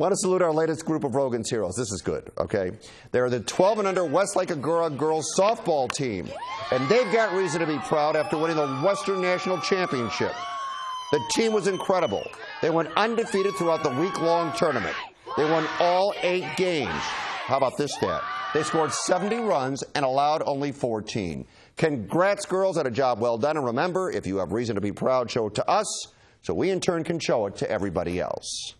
Want to salute our latest group of Roggin's heroes. This is good, okay? They're the 12 and under Westlake Agoura girls softball team, and they've got reason to be proud after winning the Western National Championship. The team was incredible. They went undefeated throughout the week long tournament. They won all eight games. How about this stat? They scored 70 runs and allowed only 14. Congrats, girls, on a job well done. And remember, if you have reason to be proud, show it to us so we in turn can show it to everybody else.